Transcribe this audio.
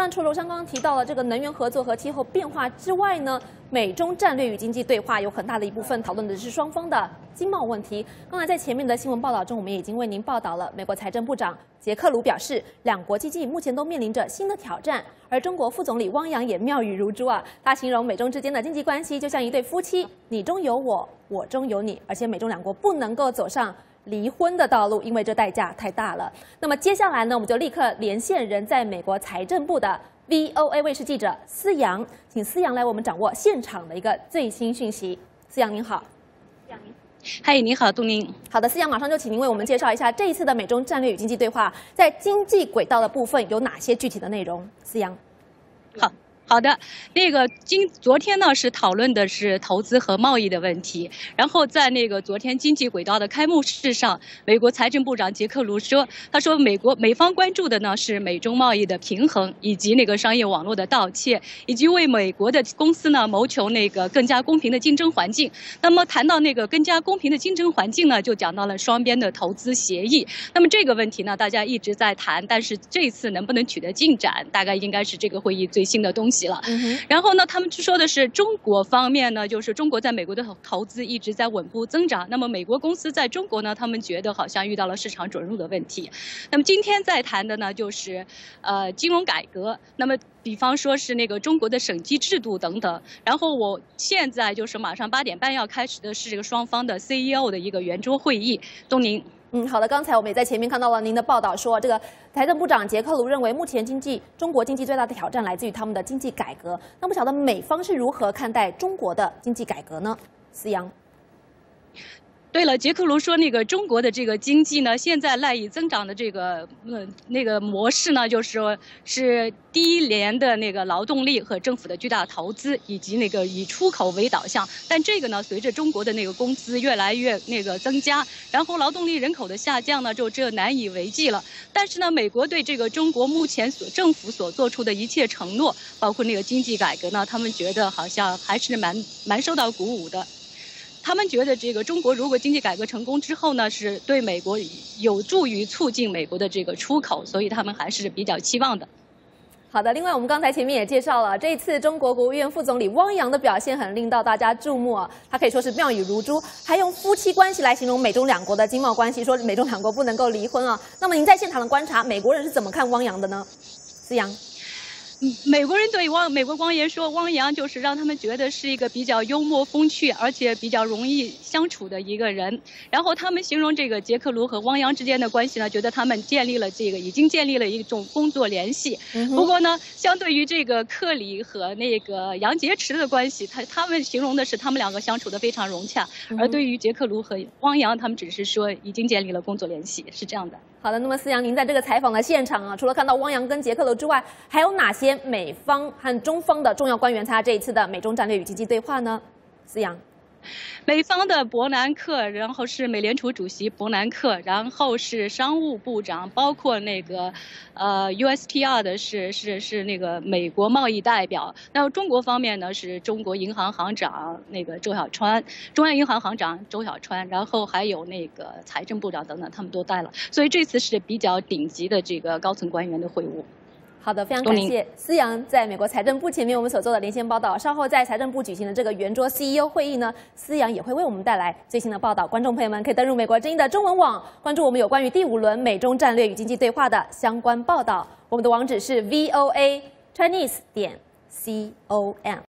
当然，除了刚刚提到了这个能源合作和气候变化之外呢，美中战略与经济对话有很大的一部分讨论的是双方的经贸问题。刚才在前面的新闻报道中，我们已经为您报道了美国财政部长杰克鲁表示，两国经济目前都面临着新的挑战。而中国副总理汪洋也妙语如珠啊，他形容美中之间的经济关系就像一对夫妻，你中有我，我中有你，而且美中两国不能够走上。离婚的道路，因为这代价太大了。那么接下来呢，我们就立刻连线人在美国财政部的 VOA 卫视记者思阳，请思阳来我们掌握现场的一个最新讯息。思阳您好，思阳您，嗨，你好，杜宁。好的，思阳马上就请您为我们介绍一下这一次的美中战略与经济对话，在经济轨道的部分有哪些具体的内容？思阳，好。好的，那个今昨天呢是讨论的是投资和贸易的问题，然后在那个昨天经济轨道的开幕式上，美国财政部长杰克卢说，他说美国美方关注的呢是美中贸易的平衡，以及那个商业网络的盗窃，以及为美国的公司呢谋求那个更加公平的竞争环境。那么谈到那个更加公平的竞争环境呢，就讲到了双边的投资协议。那么这个问题呢，大家一直在谈，但是这次能不能取得进展，大概应该是这个会议最新的东西。了，然后呢，他们说的是中国方面呢，就是中国在美国的投资一直在稳步增长。那么美国公司在中国呢，他们觉得好像遇到了市场准入的问题。那么今天在谈的呢，就是呃金融改革。那么比方说是那个中国的审计制度等等。然后我现在就是马上八点半要开始的是这个双方的 CEO 的一个圆桌会议。东宁。嗯，好的。刚才我们也在前面看到了您的报道，说这个财政部长杰克卢认为，目前经济中国经济最大的挑战来自于他们的经济改革。那不晓得美方是如何看待中国的经济改革呢？思阳。对了，杰克卢说，那个中国的这个经济呢，现在赖以增长的这个呃那个模式呢，就是说是低廉的那个劳动力和政府的巨大投资，以及那个以出口为导向。但这个呢，随着中国的那个工资越来越那个增加，然后劳动力人口的下降呢，就这难以为继了。但是呢，美国对这个中国目前所政府所做出的一切承诺，包括那个经济改革呢，他们觉得好像还是蛮蛮受到鼓舞的。他们觉得，这个中国如果经济改革成功之后呢，是对美国有助于促进美国的这个出口，所以他们还是比较期望的。好的，另外我们刚才前面也介绍了，这一次中国国务院副总理汪洋的表现很令到大家注目啊，他可以说是妙语如珠，还用夫妻关系来形容美中两国的经贸关系，说美中两国不能够离婚啊。那么您在现场的观察，美国人是怎么看汪洋的呢？思阳。美国人对汪美国官员说，汪洋就是让他们觉得是一个比较幽默风趣，而且比较容易相处的一个人。然后他们形容这个杰克卢和汪洋之间的关系呢，觉得他们建立了这个已经建立了一种工作联系。不过呢，相对于这个克里和那个杨洁篪的关系，他他们形容的是他们两个相处的非常融洽。而对于杰克卢和汪洋，他们只是说已经建立了工作联系，是这样的。好的，那么思阳，您在这个采访的现场啊，除了看到汪洋跟杰克卢之外，还有哪些美方和中方的重要官员参加这一次的美中战略与经济对话呢？思阳。美方的伯南克，然后是美联储主席伯南克，然后是商务部长，包括那个呃 USTR 的是是是那个美国贸易代表。那中国方面呢，是中国银行行长那个周小川，中央银行行长周小川，然后还有那个财政部长等等，他们都带了。所以这次是比较顶级的这个高层官员的会晤。好的，非常感谢思阳在美国财政部前面我们所做的连线报道。稍后在财政部举行的这个圆桌 CEO 会议呢，思阳也会为我们带来最新的报道。观众朋友们可以登入美国之音的中文网，关注我们有关于第五轮美中战略与经济对话的相关报道。我们的网址是 VOA Chinese 点 com。